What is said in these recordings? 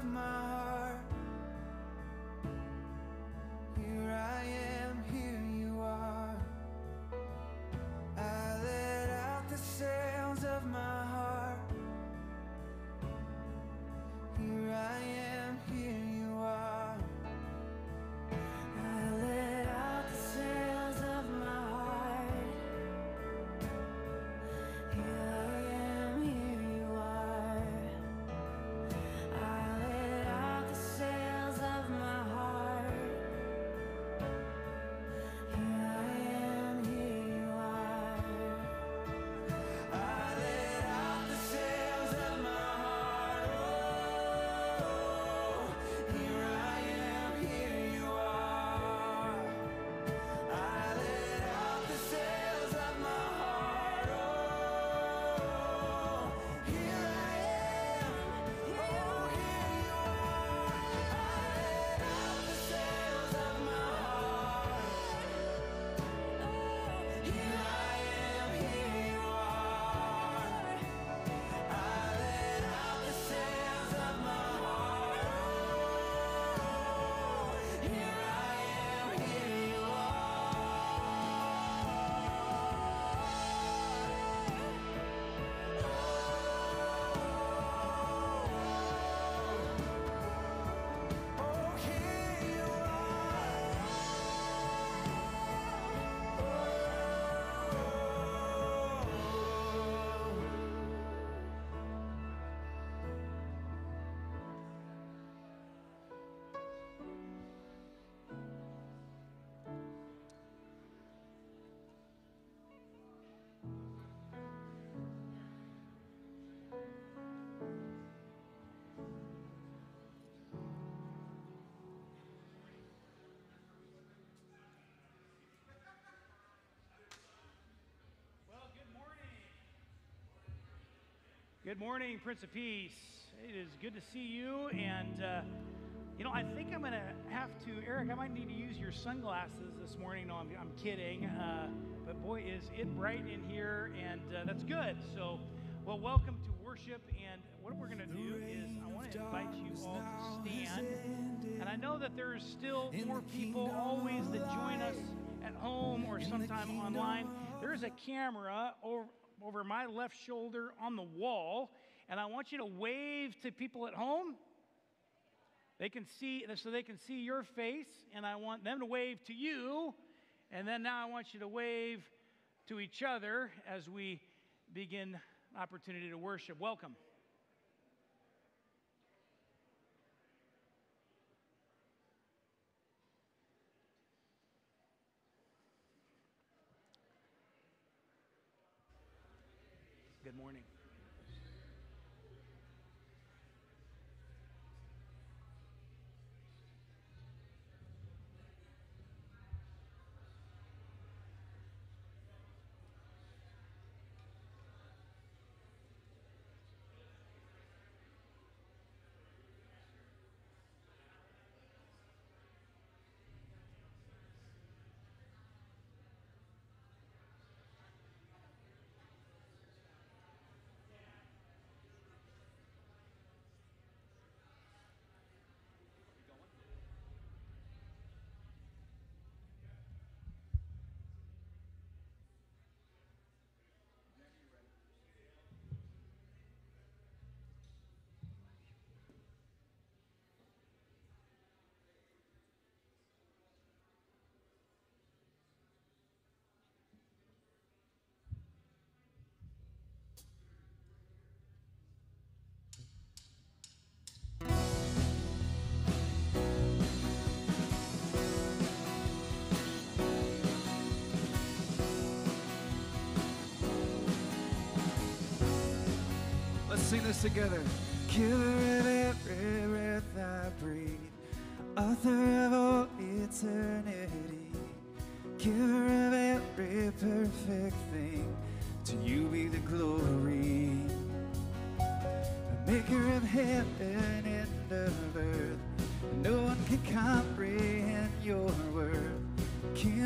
of my Good morning, Prince of Peace. It is good to see you. And, uh, you know, I think I'm going to have to, Eric, I might need to use your sunglasses this morning. No, I'm, I'm kidding. Uh, but boy, is it bright in here, and uh, that's good. So, well, welcome to worship. And what we're going to do is I want to invite you all to stand. And I know that there's still more people always that join us at home or sometime online. There's a camera over, over my left shoulder on the wall, and I want you to wave to people at home. They can see, so they can see your face, and I want them to wave to you. And then now I want you to wave to each other as we begin opportunity to worship. Welcome. Good morning. Sing this together. Giver of every breath I breathe, author of all eternity, giver of every perfect thing, to you be the glory. Maker of heaven and of earth, no one can comprehend your worth. King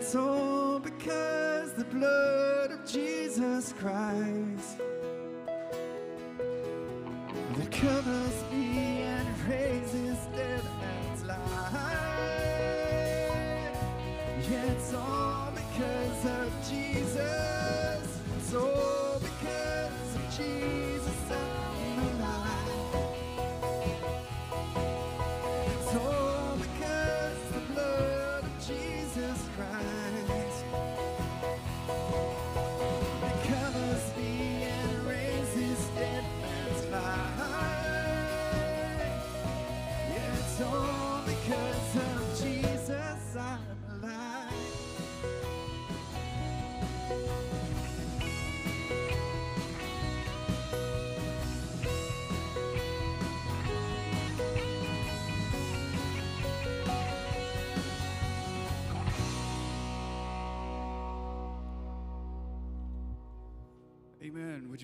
it's all because the blood of Jesus Christ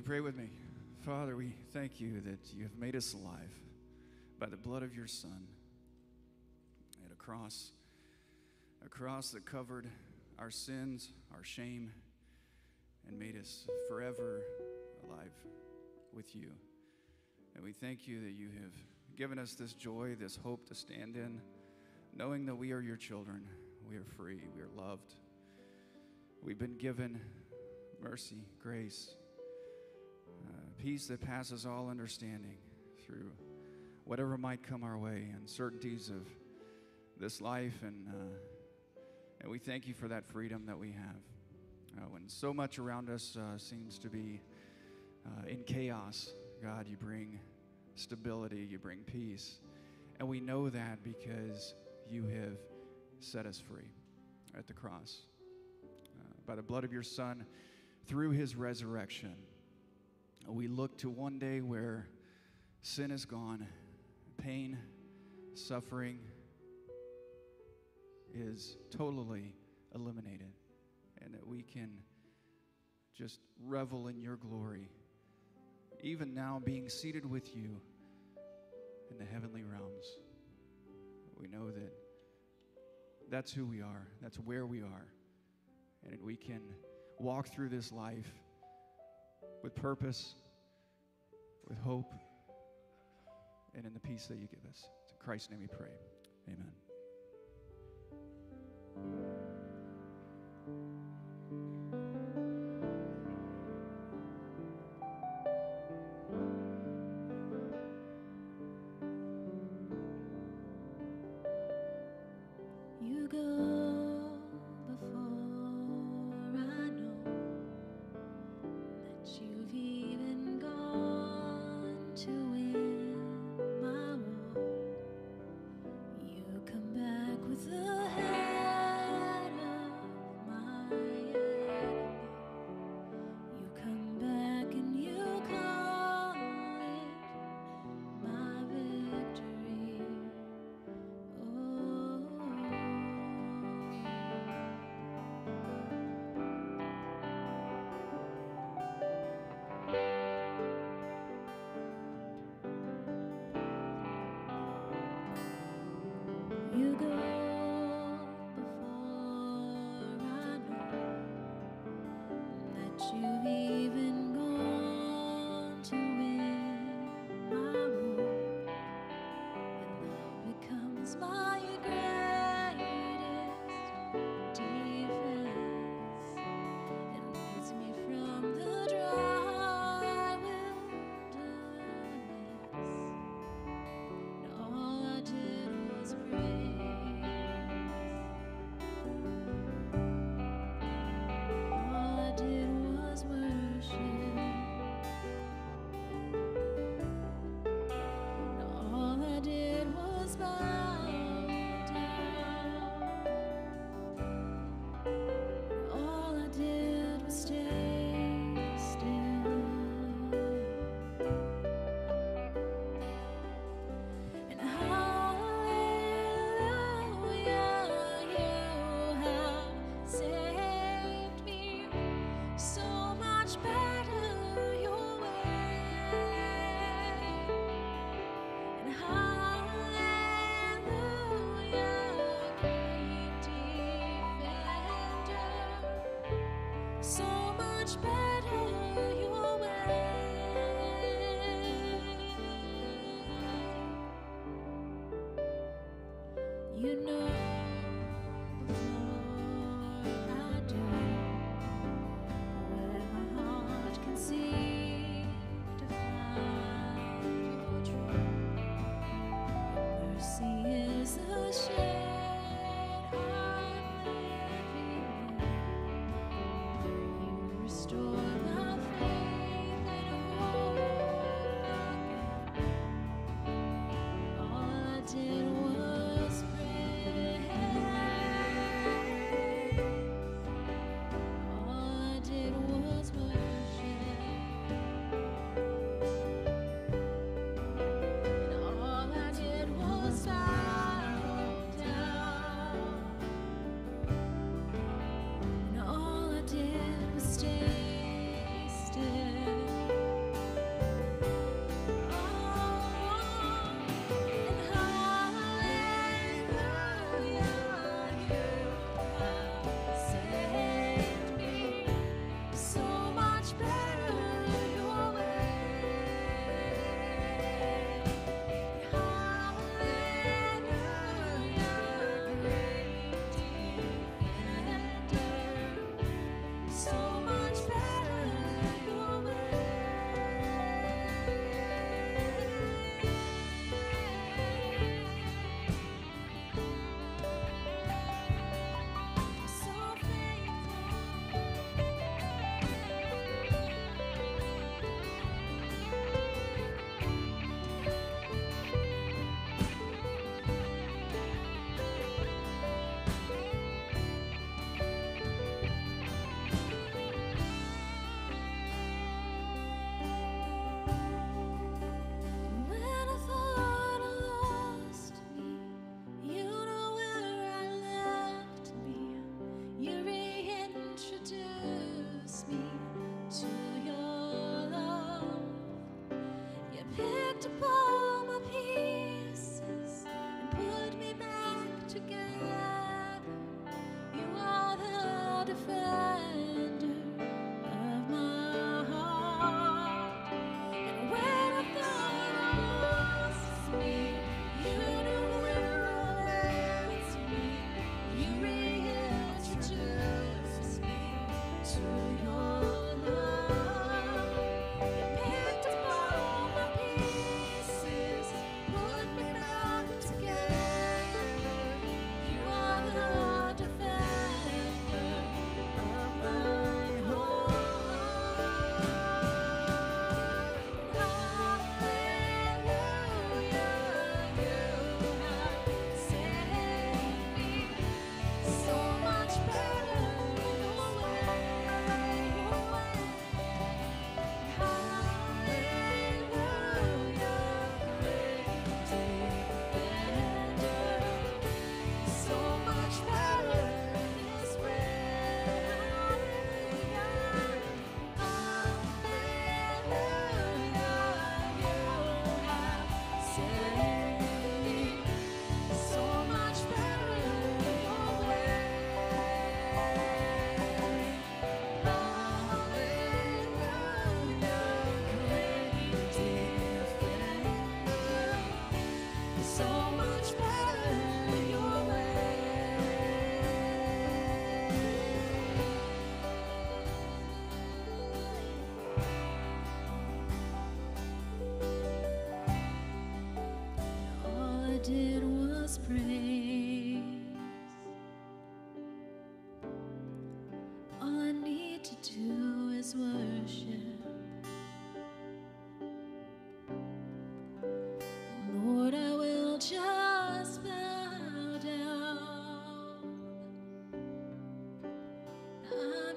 pray with me? Father, we thank you that you have made us alive by the blood of your Son at a cross, a cross that covered our sins, our shame, and made us forever alive with you. And we thank you that you have given us this joy, this hope to stand in, knowing that we are your children. We are free, we are loved. We've been given mercy, grace, peace that passes all understanding through whatever might come our way, uncertainties of this life, and uh, and we thank you for that freedom that we have. Uh, when so much around us uh, seems to be uh, in chaos, God, you bring stability, you bring peace, and we know that because you have set us free at the cross uh, by the blood of your Son through his resurrection. We look to one day where sin is gone, pain, suffering is totally eliminated, and that we can just revel in your glory, even now being seated with you in the heavenly realms. We know that that's who we are, that's where we are, and we can walk through this life with purpose, with hope, and in the peace that you give us. It's in Christ's name we pray. Amen.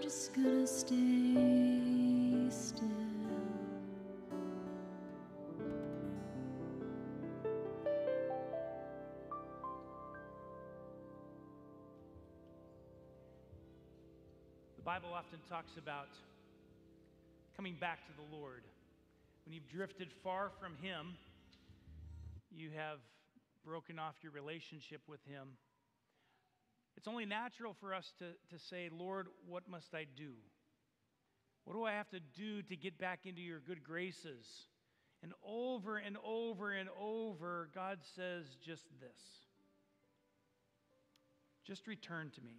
just gonna stay still. The Bible often talks about coming back to the Lord. When you've drifted far from Him, you have broken off your relationship with Him it's only natural for us to, to say, Lord, what must I do? What do I have to do to get back into your good graces? And over and over and over, God says just this just return to me.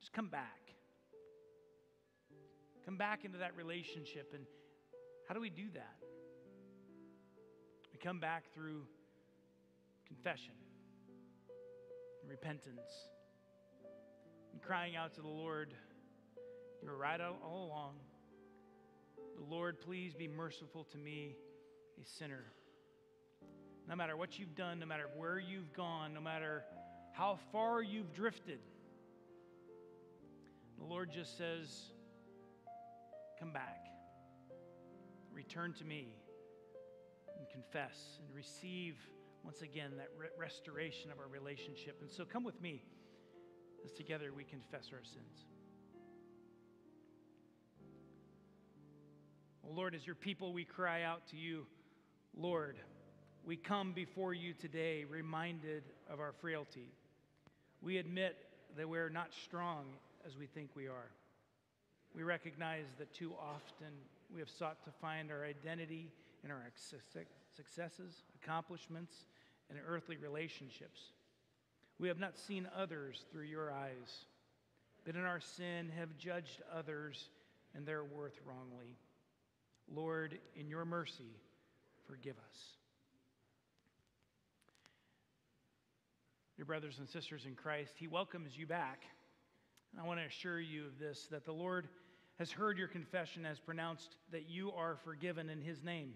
Just come back. Come back into that relationship. And how do we do that? We come back through confession and repentance, and crying out to the Lord. You were right all, all along. The Lord, please be merciful to me, a sinner. No matter what you've done, no matter where you've gone, no matter how far you've drifted, the Lord just says, Come back. Return to me and confess and receive once again that re- restoration of our relationship. And so come with me as together we confess our sins. Lord, as your people, we cry out to you, Lord, we come before you today reminded of our frailty. We admit that we're not strong as we think we are. We recognize that too often we have sought to find our identity in our successes, accomplishments, and earthly relationships. We have not seen others through your eyes, but in our sin have judged others and their worth wrongly. Lord, in your mercy, forgive us. Dear brothers and sisters in Christ, He welcomes you back. And I want to assure you of this that the Lord has heard your confession, has pronounced that you are forgiven in His name.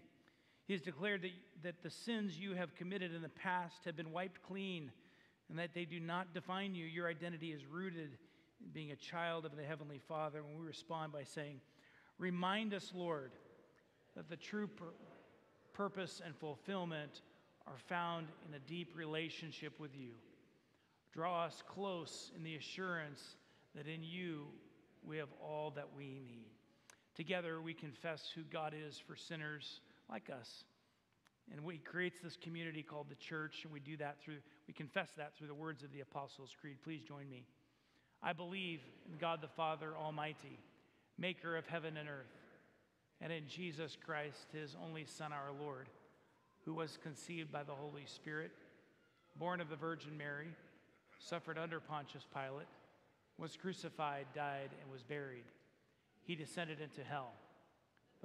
He has declared that, that the sins you have committed in the past have been wiped clean and that they do not define you. Your identity is rooted in being a child of the Heavenly Father. And we respond by saying, Remind us, Lord, that the true pur- purpose and fulfillment are found in a deep relationship with you. Draw us close in the assurance that in you we have all that we need. Together we confess who God is for sinners like us. And we creates this community called the church, and we do that through, we confess that through the words of the Apostles' Creed. Please join me. I believe in God the Father Almighty, maker of heaven and earth and in Jesus Christ, his only Son, our Lord, who was conceived by the Holy Spirit, born of the Virgin Mary, suffered under Pontius Pilate, was crucified, died, and was buried. He descended into hell.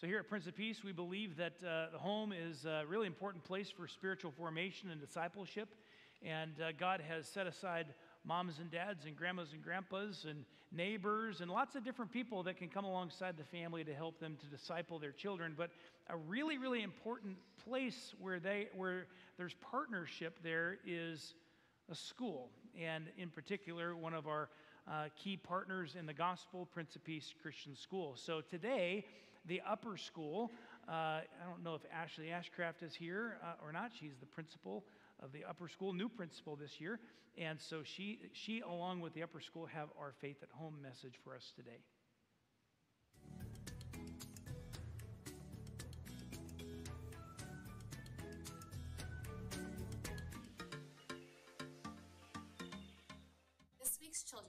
So, here at Prince of Peace, we believe that uh, the home is a really important place for spiritual formation and discipleship. And uh, God has set aside moms and dads and grandmas and grandpas and neighbors and lots of different people that can come alongside the family to help them to disciple their children. But a really, really important place where they where there's partnership there is a school, and in particular, one of our uh, key partners in the gospel, Prince of Peace Christian School. So today, the upper school. Uh, I don't know if Ashley Ashcraft is here uh, or not. She's the principal of the upper school, new principal this year. And so she, she, along with the upper school, have our Faith at Home message for us today.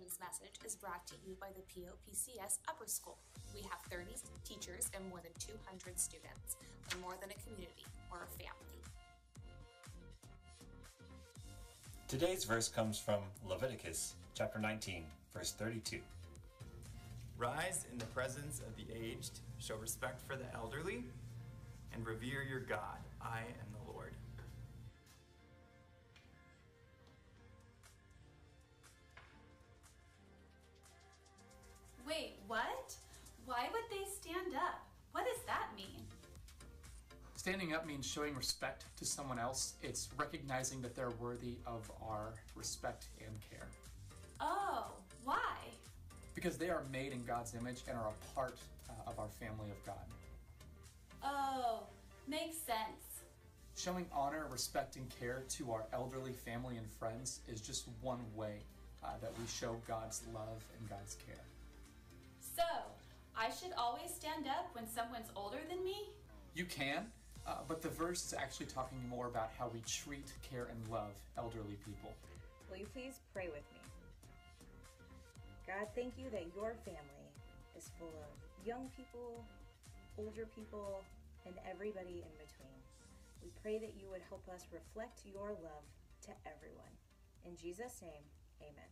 Week's children's message is brought to you by the POPCS Upper School. We have 30 teachers and more than 200 students. We're more than a community, we're a family. Today's verse comes from Leviticus chapter 19, verse 32. Rise in the presence of the aged, show respect for the elderly, and revere your God. I am the Standing up means showing respect to someone else. It's recognizing that they're worthy of our respect and care. Oh, why? Because they are made in God's image and are a part uh, of our family of God. Oh, makes sense. Showing honor, respect, and care to our elderly family and friends is just one way uh, that we show God's love and God's care. So, I should always stand up when someone's older than me? You can, uh, but the verse is actually talking more about how we treat, care, and love elderly people. Will you please pray with me? God, thank you that your family is full of young people, older people, and everybody in between. We pray that you would help us reflect your love to everyone. In Jesus' name, amen.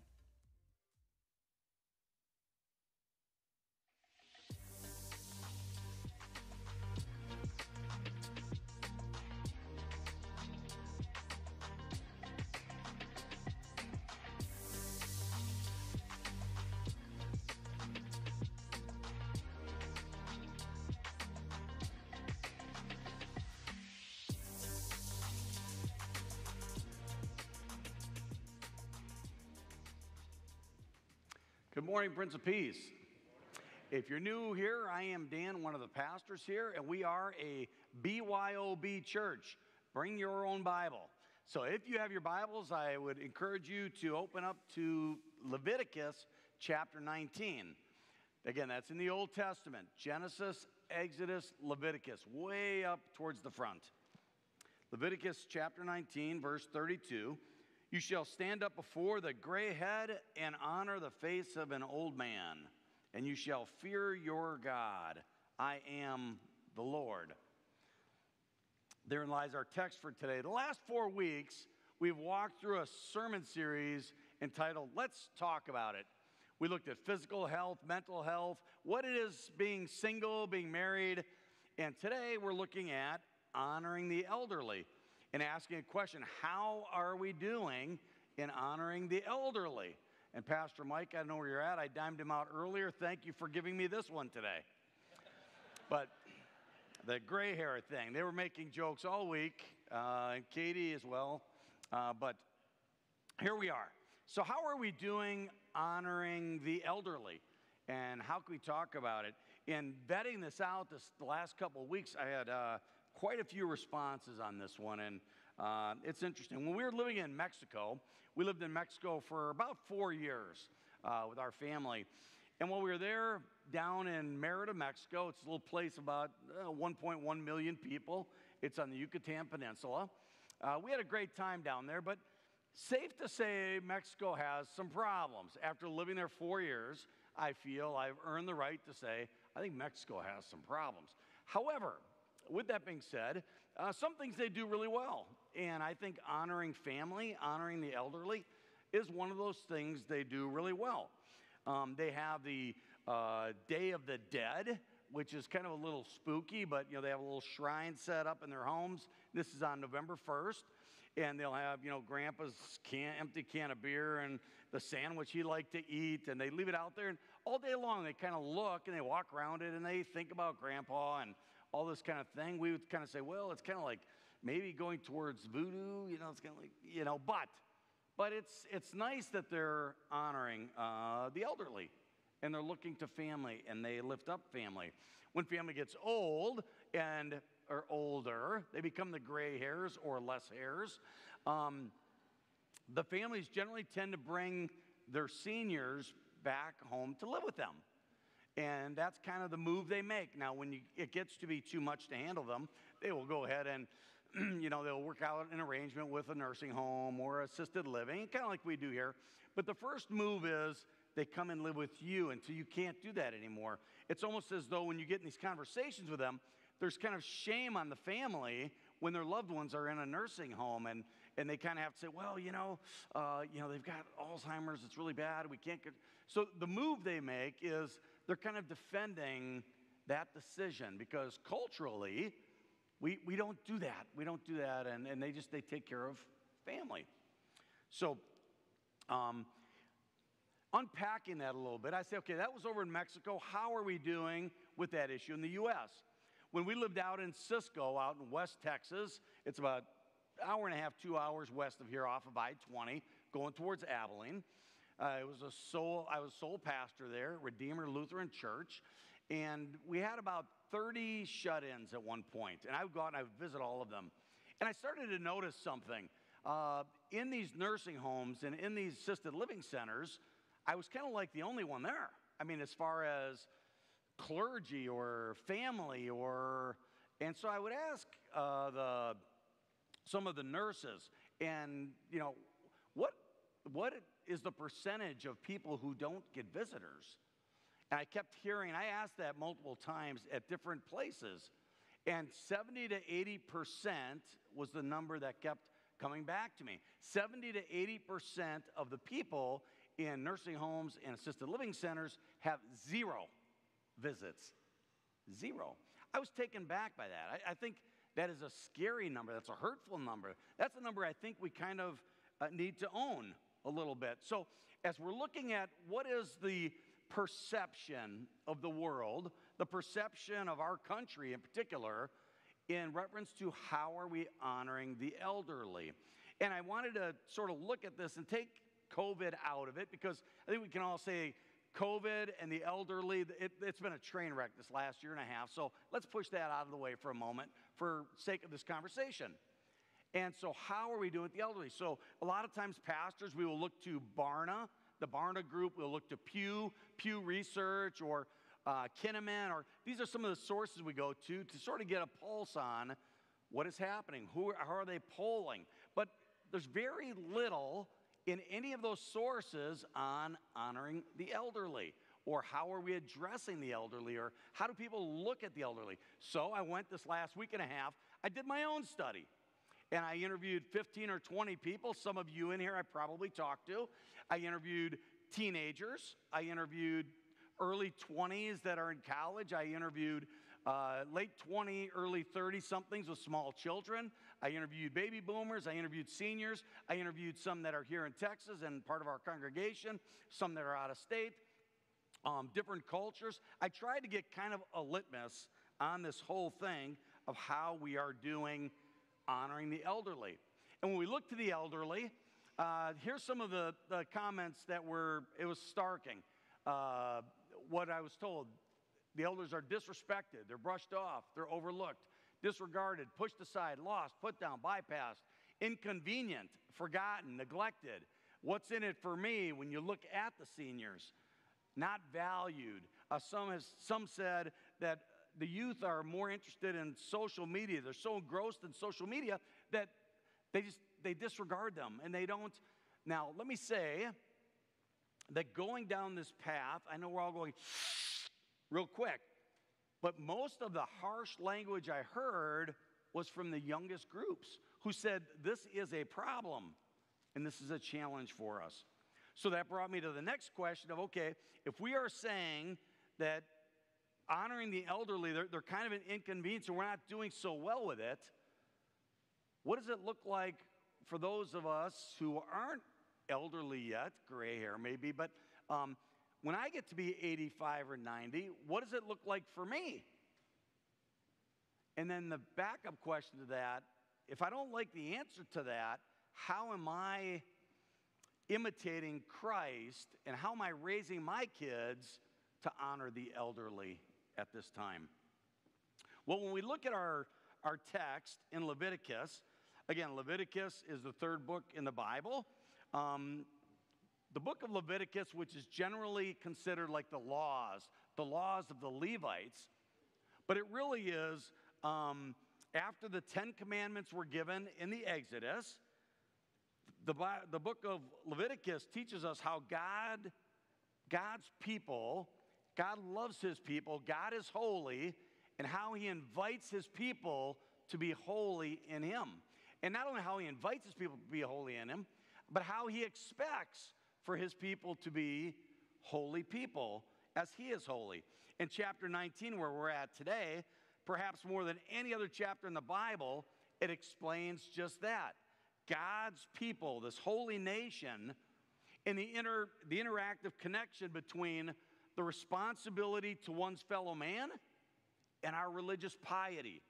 Morning, Prince of Peace. If you're new here, I am Dan, one of the pastors here, and we are a BYOB church. Bring your own Bible. So if you have your Bibles, I would encourage you to open up to Leviticus chapter 19. Again, that's in the Old Testament Genesis, Exodus, Leviticus, way up towards the front. Leviticus chapter 19, verse 32. You shall stand up before the gray head and honor the face of an old man, and you shall fear your God. I am the Lord. Therein lies our text for today. The last four weeks, we've walked through a sermon series entitled Let's Talk About It. We looked at physical health, mental health, what it is being single, being married, and today we're looking at honoring the elderly and asking a question How are we doing in honoring the elderly? And Pastor Mike, I know where you're at. I dimed him out earlier. Thank you for giving me this one today. But the gray hair thing, they were making jokes all week, uh, and Katie as well. Uh, but here we are. So, how are we doing honoring the elderly? And how can we talk about it? In vetting this out this the last couple of weeks, I had uh, quite a few responses on this one, and uh, it's interesting. When we were living in Mexico, we lived in Mexico for about four years uh, with our family. And while we were there down in Merida, Mexico, it's a little place about uh, 1.1 million people. It's on the Yucatan Peninsula. Uh, we had a great time down there, but safe to say Mexico has some problems. After living there four years, I feel I've earned the right to say I think Mexico has some problems. However, with that being said, uh, some things they do really well. And I think honoring family, honoring the elderly, is one of those things they do really well. Um, they have the uh, Day of the Dead, which is kind of a little spooky, but you know they have a little shrine set up in their homes. This is on November 1st, and they'll have you know Grandpa's can, empty can of beer and the sandwich he liked to eat, and they leave it out there, and all day long they kind of look and they walk around it and they think about Grandpa and all this kind of thing. We would kind of say, well, it's kind of like maybe going towards voodoo, you know, it's kind of like you know, but but it's, it's nice that they're honoring uh, the elderly and they're looking to family and they lift up family. When family gets old and or older, they become the gray hairs or less hairs. Um, the families generally tend to bring their seniors back home to live with them. And that's kind of the move they make. Now, when you, it gets to be too much to handle them, they will go ahead and you know, they'll work out an arrangement with a nursing home or assisted living, kind of like we do here. But the first move is they come and live with you until you can't do that anymore. It's almost as though when you get in these conversations with them, there's kind of shame on the family when their loved ones are in a nursing home and, and they kind of have to say, well, you know, uh, you know, they've got Alzheimer's, it's really bad, we can't get. So the move they make is they're kind of defending that decision because culturally, we, we don't do that. We don't do that, and, and they just they take care of family. So, um, unpacking that a little bit, I say, okay, that was over in Mexico. How are we doing with that issue in the U.S.? When we lived out in Cisco, out in West Texas, it's about hour and a half, two hours west of here, off of I-20, going towards Abilene. Uh, it was a soul, I was sole pastor there, Redeemer Lutheran Church, and we had about 30 shut ins at one point, and I would go out and I would visit all of them. And I started to notice something. Uh, in these nursing homes and in these assisted living centers, I was kind of like the only one there. I mean, as far as clergy or family or, and so I would ask uh, the some of the nurses, and you know, what what is the percentage of people who don't get visitors? And I kept hearing, I asked that multiple times at different places, and 70 to 80 percent was the number that kept coming back to me. 70 to 80 percent of the people in nursing homes and assisted living centers have zero visits. Zero. I was taken back by that. I, I think that is a scary number. That's a hurtful number. That's a number I think we kind of uh, need to own a little bit. So, as we're looking at what is the perception of the world, the perception of our country in particular, in reference to how are we honoring the elderly. And I wanted to sort of look at this and take COVID out of it because I think we can all say COVID and the elderly, it, has been a train wreck this last year and a half. So let's push that out of the way for a moment for sake of this conversation. And so, how are we doing with the elderly? So, a lot of times, pastors, we will look to Barna, the Barna Group, we'll look to Pew, Pew Research, or uh, Kinnaman, or these are some of the sources we go to to sort of get a pulse on what is happening. Who, how are they polling? But there's very little in any of those sources on honoring the elderly or how are we addressing the elderly or how do people look at the elderly. So I went this last week and a half, I did my own study. And I interviewed 15 or 20 people. Some of you in here I probably talked to. I interviewed teenagers. I interviewed early 20s that are in college. I interviewed uh, late 20, early 30 somethings with small children. I interviewed baby boomers. I interviewed seniors. I interviewed some that are here in Texas and part of our congregation, some that are out of state, um, different cultures. I tried to get kind of a litmus on this whole thing of how we are doing honoring the elderly. And when we look to the elderly, uh, here's some of the, the, comments that were, it was starking. Uh, what I was told the elders are disrespected, they're brushed off, they're overlooked, disregarded, pushed aside, lost, put down, bypassed, inconvenient, forgotten, neglected. What's in it for me when you look at the seniors? Not valued. Uh, some, has, some said that the youth are more interested in social media. They're so engrossed in social media that they just they disregard them and they don't. Now, let me say that going down this path, I know we're all going real quick, but most of the harsh language I heard was from the youngest groups who said this is a problem and this is a challenge for us. So that brought me to the next question of okay, if we are saying that honoring the elderly, they're, they're kind of an inconvenience and we're not doing so well with it. What does it look like for those of us who aren't elderly yet, gray hair maybe, but um, when I get to be 85 or 90, what does it look like for me? And then the backup question to that if I don't like the answer to that, how am I imitating Christ and how am I raising my kids to honor the elderly at this time? Well, when we look at our, our text in Leviticus, again, Leviticus is the third book in the Bible. Um, the book of Leviticus, which is generally considered like the laws, the laws of the Levites, but it really is um, after the Ten Commandments were given in the Exodus. The, the book of Leviticus teaches us how God, God's people, God loves his people, God is holy, and how he invites his people to be holy in him. And not only how he invites his people to be holy in him, but how he expects for his people to be holy people as he is holy. In chapter 19, where we're at today, perhaps more than any other chapter in the Bible, it explains just that. God's people, this holy nation, and the, inter, the interactive connection between the responsibility to one's fellow man and our religious piety.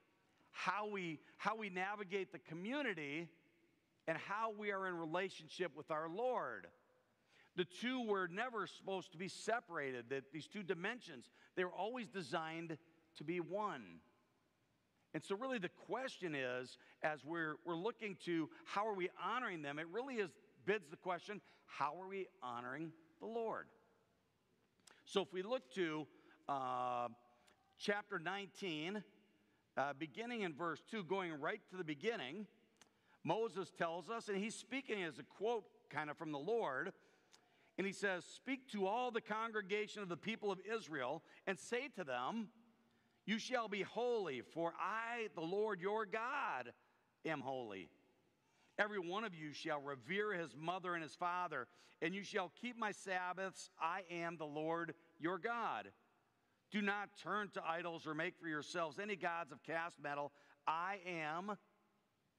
How we, how we navigate the community and how we are in relationship with our Lord. The two were never supposed to be separated, that these two dimensions, they were always designed to be one. And so, really, the question is as we're, we're looking to how are we honoring them, it really is bids the question how are we honoring the Lord? So, if we look to uh, chapter 19, uh, beginning in verse 2, going right to the beginning, Moses tells us, and he's speaking as a quote kind of from the Lord. And he says, Speak to all the congregation of the people of Israel and say to them, You shall be holy, for I, the Lord your God, am holy. Every one of you shall revere his mother and his father, and you shall keep my Sabbaths. I am the Lord your God. Do not turn to idols or make for yourselves any gods of cast metal. I am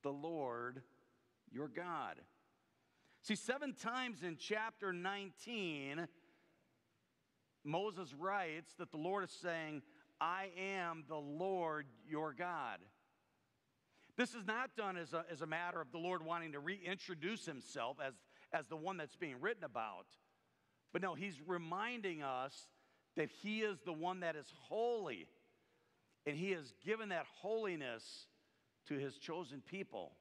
the Lord your God. See, seven times in chapter 19, Moses writes that the Lord is saying, I am the Lord your God. This is not done as a, as a matter of the Lord wanting to reintroduce himself as, as the one that's being written about. But no, he's reminding us that he is the one that is holy. And he has given that holiness to his chosen people,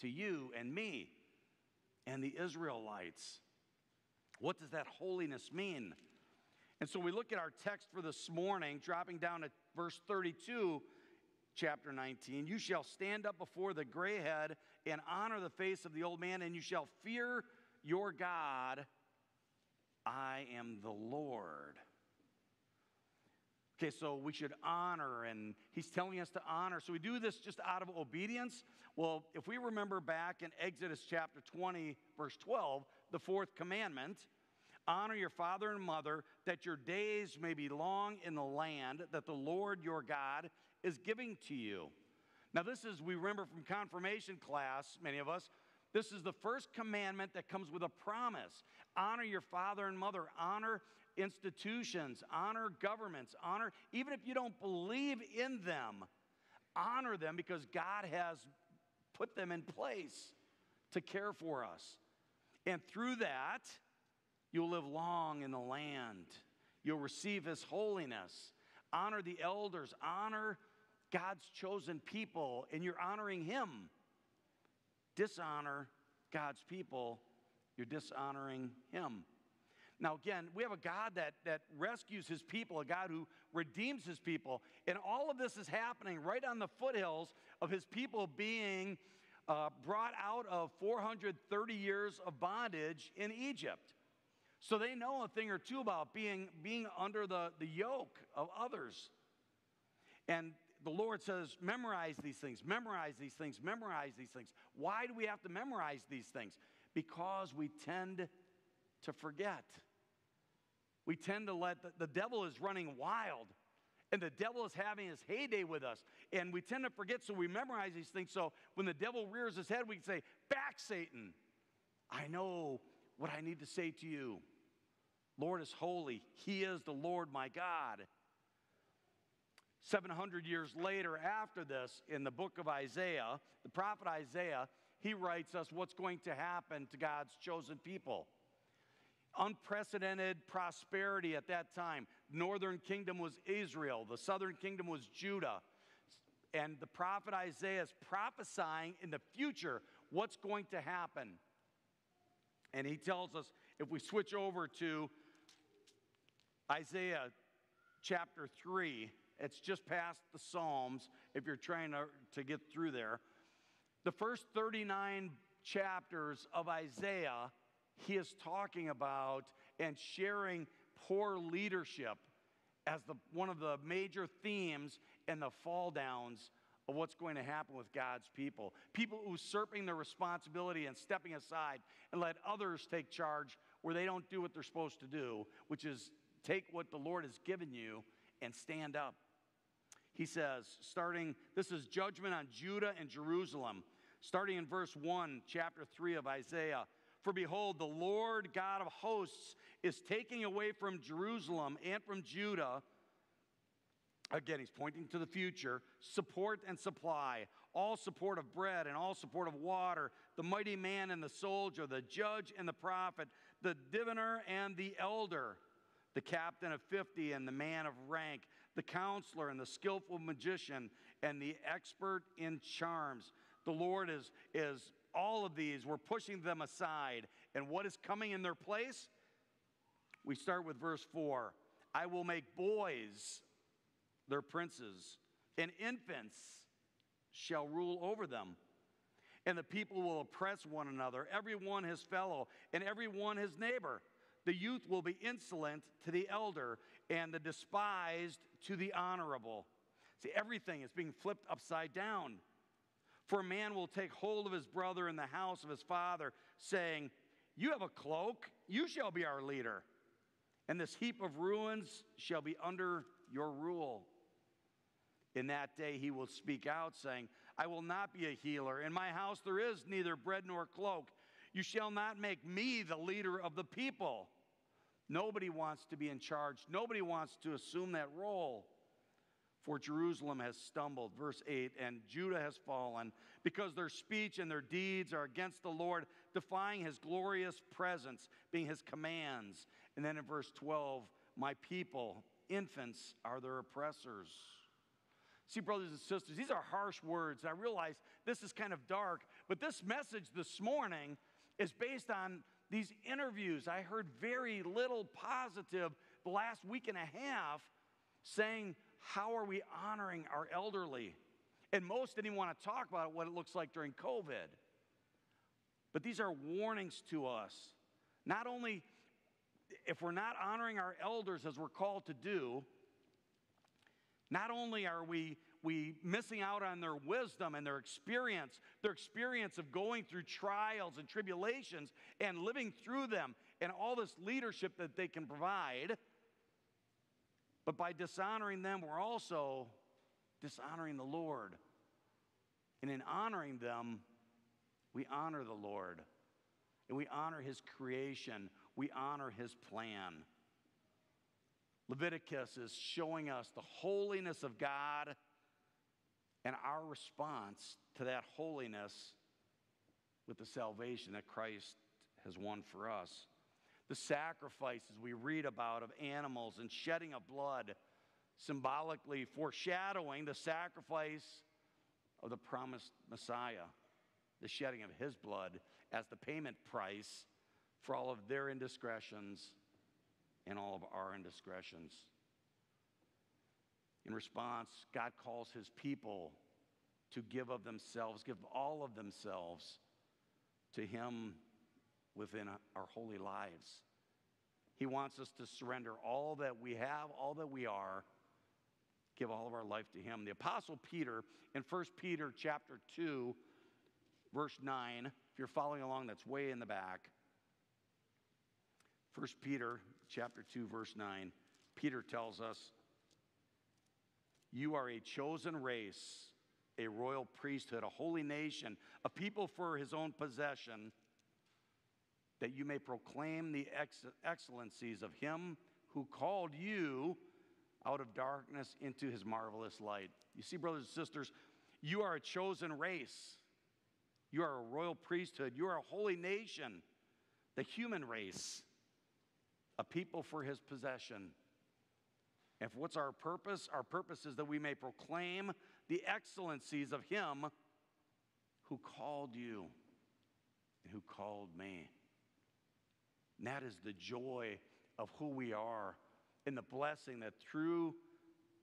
to you and me and the Israelites. What does that holiness mean? And so we look at our text for this morning, dropping down to verse 32, chapter 19. You shall stand up before the gray head and honor the face of the old man, and you shall fear your God. I am the Lord. Okay, so we should honor, and he's telling us to honor. So we do this just out of obedience. Well, if we remember back in Exodus chapter 20, verse 12, the fourth commandment honor your father and mother, that your days may be long in the land that the Lord your God is giving to you. Now, this is, we remember from confirmation class, many of us, this is the first commandment that comes with a promise. Honor your father and mother, honor institutions, honor governments, honor, even if you don't believe in them, honor them because God has put them in place to care for us. And through that, you'll live long in the land. You'll receive His holiness. Honor the elders, honor God's chosen people, and you're honoring Him. Dishonor God's people, you're dishonoring Him. Now, again, we have a God that, that rescues his people, a God who redeems his people. And all of this is happening right on the foothills of his people being uh, brought out of 430 years of bondage in Egypt. So they know a thing or two about being, being under the, the yoke of others. And the Lord says, memorize these things, memorize these things, memorize these things. Why do we have to memorize these things? Because we tend to forget. We tend to let the, the devil is running wild and the devil is having his heyday with us. And we tend to forget, so we memorize these things. So when the devil rears his head, we can say, Back, Satan. I know what I need to say to you. Lord is holy. He is the Lord my God. 700 years later, after this, in the book of Isaiah, the prophet Isaiah, he writes us what's going to happen to God's chosen people unprecedented prosperity at that time. Northern kingdom was Israel, the southern kingdom was Judah. And the prophet Isaiah is prophesying in the future what's going to happen. And he tells us if we switch over to Isaiah chapter 3, it's just past the Psalms if you're trying to, to get through there. The first 39 chapters of Isaiah he is talking about and sharing poor leadership as the, one of the major themes and the fall downs of what's going to happen with God's people. People usurping their responsibility and stepping aside and let others take charge where they don't do what they're supposed to do, which is take what the Lord has given you and stand up. He says, starting, this is judgment on Judah and Jerusalem. Starting in verse 1, chapter 3 of Isaiah. For behold, the Lord God of hosts is taking away from Jerusalem and from Judah. Again, he's pointing to the future support and supply, all support of bread and all support of water, the mighty man and the soldier, the judge and the prophet, the diviner and the elder, the captain of 50 and the man of rank, the counselor and the skillful magician, and the expert in charms. The Lord is, is all of these, we're pushing them aside. And what is coming in their place? We start with verse 4 I will make boys their princes, and infants shall rule over them. And the people will oppress one another, every one his fellow, and every one his neighbor. The youth will be insolent to the elder, and the despised to the honorable. See, everything is being flipped upside down. For a man will take hold of his brother in the house of his father, saying, You have a cloak, you shall be our leader. And this heap of ruins shall be under your rule. In that day he will speak out, saying, I will not be a healer. In my house there is neither bread nor cloak. You shall not make me the leader of the people. Nobody wants to be in charge, nobody wants to assume that role. For Jerusalem has stumbled, verse 8, and Judah has fallen, because their speech and their deeds are against the Lord, defying his glorious presence, being his commands. And then in verse 12, my people, infants, are their oppressors. See, brothers and sisters, these are harsh words. I realize this is kind of dark, but this message this morning is based on these interviews. I heard very little positive the last week and a half saying, How are we honoring our elderly? And most didn't even want to talk about what it looks like during COVID. But these are warnings to us. Not only if we're not honoring our elders as we're called to do, not only are we, we missing out on their wisdom and their experience, their experience of going through trials and tribulations and living through them and all this leadership that they can provide, but by dishonoring them, we're also dishonoring the Lord. And in honoring them, we honor the Lord and we honor his creation, we honor his plan. Leviticus is showing us the holiness of God and our response to that holiness with the salvation that Christ has won for us. The sacrifices we read about of animals and shedding of blood, symbolically foreshadowing the sacrifice of the promised Messiah, the shedding of his blood as the payment price for all of their indiscretions and all of our indiscretions. In response, God calls his people to give of themselves, give all of themselves to him within our holy lives. He wants us to surrender all that we have, all that we are, give all of our life to him. The apostle Peter in 1 Peter chapter 2 verse 9, if you're following along that's way in the back. 1 Peter chapter 2 verse 9. Peter tells us, "You are a chosen race, a royal priesthood, a holy nation, a people for his own possession." that you may proclaim the ex- excellencies of him who called you out of darkness into his marvelous light. You see, brothers and sisters, you are a chosen race. You are a royal priesthood. You are a holy nation, the human race, a people for his possession. And what's our purpose? Our purpose is that we may proclaim the excellencies of him who called you and who called me. And that is the joy of who we are and the blessing that through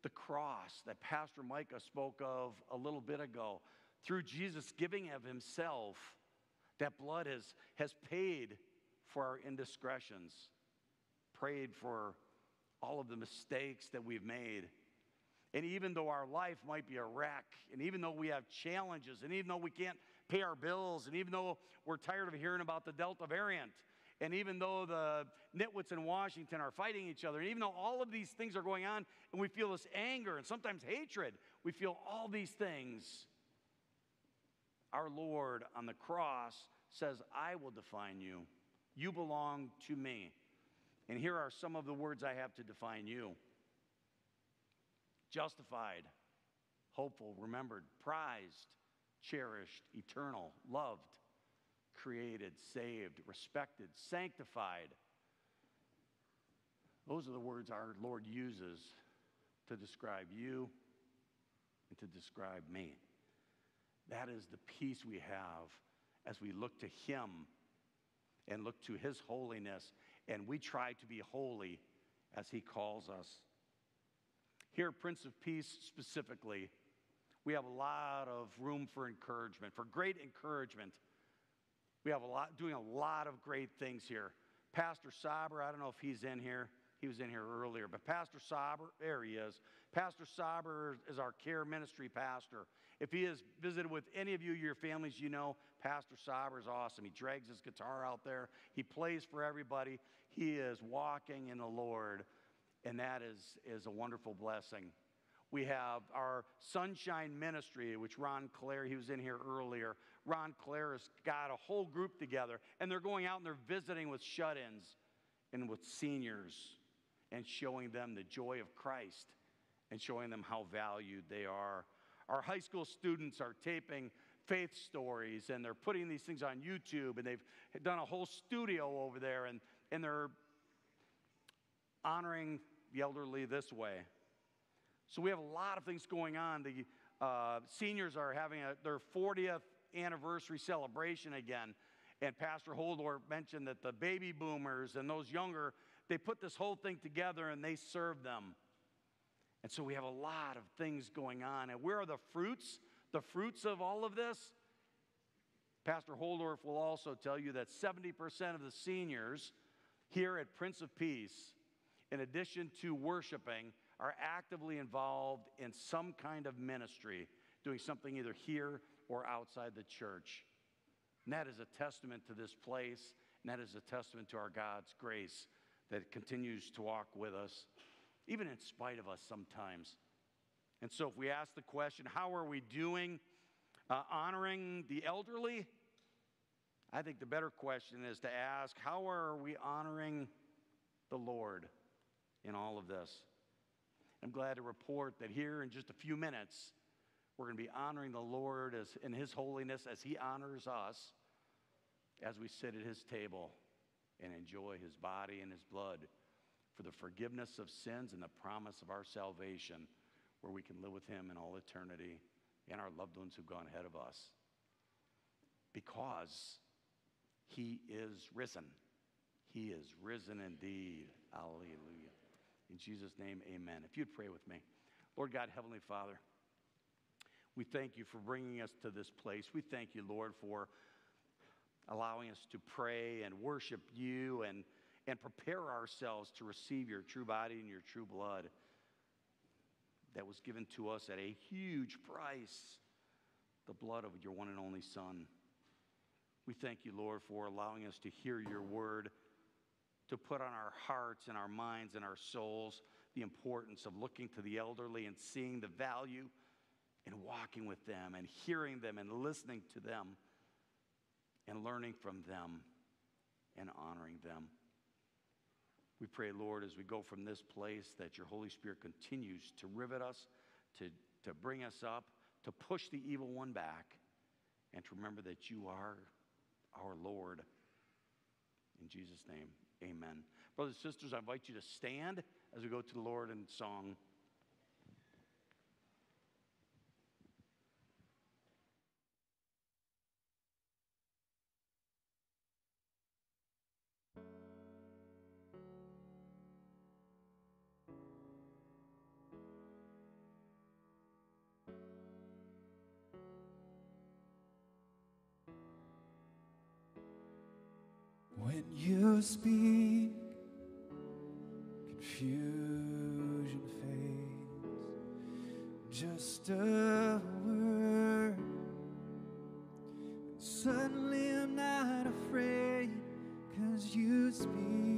the cross that Pastor Micah spoke of a little bit ago, through Jesus giving of himself, that blood has, has paid for our indiscretions, prayed for all of the mistakes that we've made. And even though our life might be a wreck, and even though we have challenges, and even though we can't pay our bills, and even though we're tired of hearing about the Delta variant, and even though the nitwits in Washington are fighting each other, and even though all of these things are going on, and we feel this anger and sometimes hatred, we feel all these things. Our Lord on the cross says, I will define you. You belong to me. And here are some of the words I have to define you justified, hopeful, remembered, prized, cherished, eternal, loved created, saved, respected, sanctified. Those are the words our Lord uses to describe you and to describe me. That is the peace we have as we look to Him and look to His holiness, and we try to be holy as He calls us. Here, Prince of Peace specifically, we have a lot of room for encouragement, for great encouragement. We have a lot, doing a lot of great things here. Pastor Saber, I don't know if he's in here. He was in here earlier, but Pastor Saber, there he is. Pastor Saber is our care ministry pastor. If he has visited with any of you, your families, you know Pastor Saber is awesome. He drags his guitar out there, he plays for everybody. He is walking in the Lord, and that is, is a wonderful blessing. We have our Sunshine Ministry, which Ron Clare, he was in here earlier. Ron Clare has got a whole group together, and they're going out and they're visiting with shut ins and with seniors and showing them the joy of Christ and showing them how valued they are. Our high school students are taping faith stories and they're putting these things on YouTube and they've done a whole studio over there and, and they're honoring the elderly this way. So we have a lot of things going on. The uh, seniors are having a, their 40th anniversary celebration again. And Pastor Holdorf mentioned that the baby boomers and those younger, they put this whole thing together and they serve them. And so we have a lot of things going on. And where are the fruits? The fruits of all of this? Pastor Holdorf will also tell you that 70% of the seniors here at Prince of Peace, in addition to worshiping, are actively involved in some kind of ministry, doing something either here or outside the church. And that is a testament to this place, and that is a testament to our God's grace that continues to walk with us, even in spite of us sometimes. And so, if we ask the question, how are we doing uh, honoring the elderly? I think the better question is to ask, how are we honoring the Lord in all of this? I'm glad to report that here in just a few minutes, we're going to be honoring the Lord as, in His holiness as He honors us as we sit at His table and enjoy His body and His blood for the forgiveness of sins and the promise of our salvation, where we can live with Him in all eternity and our loved ones who've gone ahead of us. Because He is risen. He is risen indeed. Hallelujah. In Jesus' name, amen. If you'd pray with me. Lord God, Heavenly Father, we thank you for bringing us to this place. We thank you, Lord, for allowing us to pray and worship you and, and prepare ourselves to receive your true body and your true blood that was given to us at a huge price the blood of your one and only Son. We thank you, Lord, for allowing us to hear your word to put on our hearts and our minds and our souls the importance of looking to the elderly and seeing the value and walking with them and hearing them and listening to them and learning from them and honoring them. We pray, Lord, as we go from this place, that your Holy Spirit continues to rivet us, to, to bring us up, to push the evil one back, and to remember that you are our Lord. In Jesus' name, Amen. Brothers and sisters, I invite you to stand as we go to the Lord in song. When you speak, confusion fades. Just a word, and suddenly I'm not afraid, cause you speak.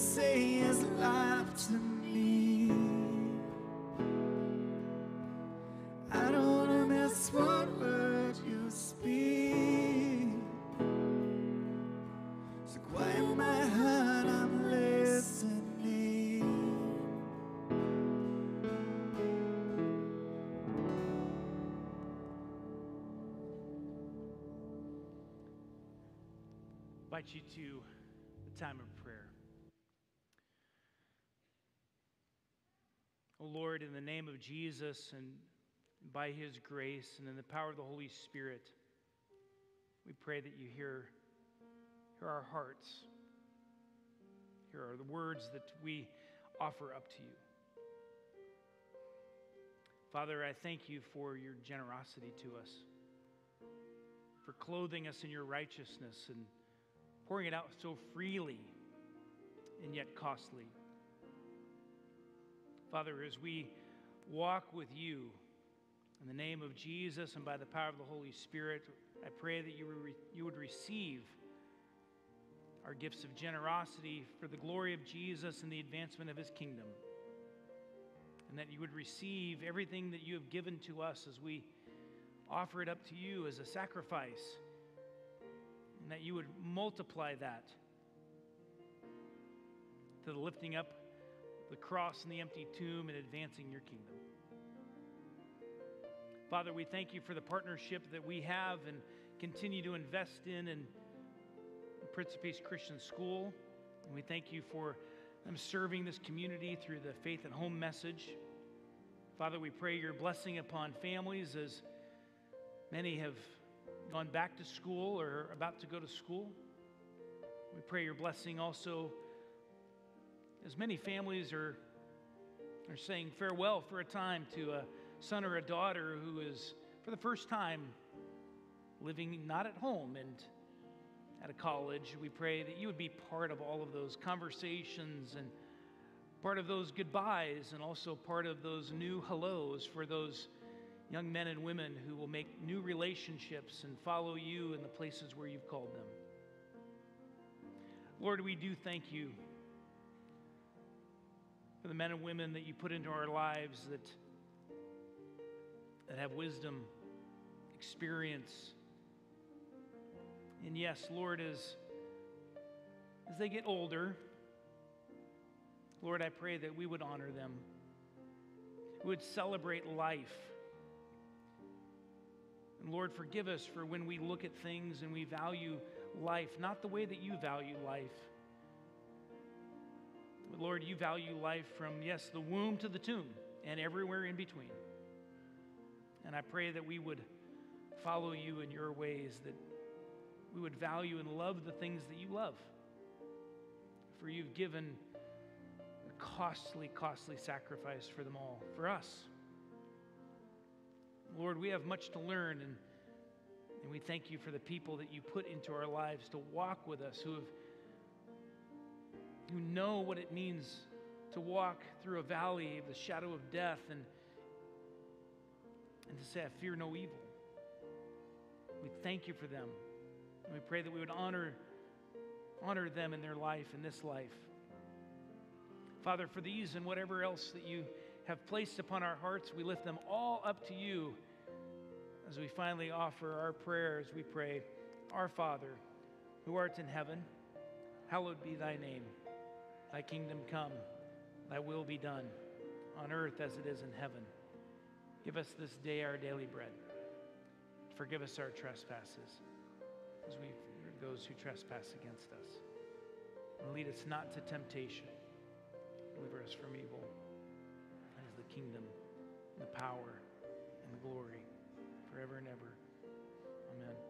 Say is life to me. I don't wanna miss one word you speak. So quiet my heart, I'm listening. invite you to Jesus and by his grace and in the power of the Holy Spirit, we pray that you hear, hear our hearts. Here are the words that we offer up to you. Father, I thank you for your generosity to us, for clothing us in your righteousness and pouring it out so freely and yet costly. Father, as we walk with you in the name of Jesus and by the power of the Holy Spirit, I pray that you, you would receive our gifts of generosity for the glory of Jesus and the advancement of his kingdom. And that you would receive everything that you have given to us as we offer it up to you as a sacrifice and that you would multiply that to the lifting up the cross and the empty tomb and advancing your kingdom. Father, we thank you for the partnership that we have and continue to invest in in Peace Christian School. And we thank you for them serving this community through the faith at home message. Father, we pray your blessing upon families as many have gone back to school or are about to go to school. We pray your blessing also as many families are, are saying farewell for a time to a son or a daughter who is, for the first time, living not at home and at a college. We pray that you would be part of all of those conversations and part of those goodbyes and also part of those new hellos for those young men and women who will make new relationships and follow you in the places where you've called them. Lord, we do thank you for the men and women that you put into our lives that, that have wisdom, experience. And yes, Lord, as, as they get older, Lord, I pray that we would honor them. We would celebrate life. And Lord, forgive us for when we look at things and we value life, not the way that you value life. But Lord, you value life from, yes, the womb to the tomb and everywhere in between. And I pray that we would follow you in your ways, that we would value and love the things that you love. for you've given a costly, costly sacrifice for them all, for us. Lord, we have much to learn, and, and we thank you for the people that you put into our lives to walk with us, who have who know what it means to walk through a valley of the shadow of death and, and to say, I fear no evil. We thank you for them. And we pray that we would honor, honor them in their life, in this life. Father, for these and whatever else that you have placed upon our hearts, we lift them all up to you as we finally offer our prayers. We pray, Our Father, who art in heaven, hallowed be thy name. Thy kingdom come, thy will be done, on earth as it is in heaven. Give us this day our daily bread. Forgive us our trespasses, as we forgive those who trespass against us. And lead us not to temptation. Deliver us from evil. That is the kingdom, the power, and the glory forever and ever. Amen.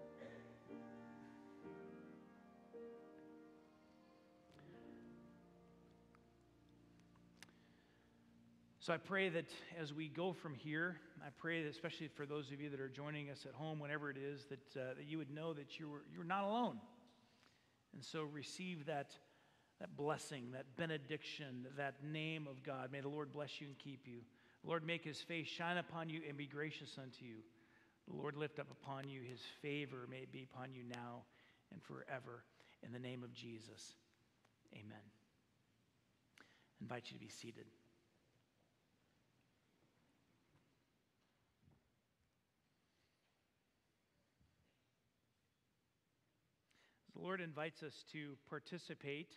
So I pray that as we go from here, I pray that especially for those of you that are joining us at home, whenever it is, that, uh, that you would know that you're, you're not alone. And so receive that, that blessing, that benediction, that name of God. May the Lord bless you and keep you. The Lord make his face shine upon you and be gracious unto you. The Lord lift up upon you his favor may it be upon you now and forever. In the name of Jesus. Amen. I invite you to be seated. The Lord invites us to participate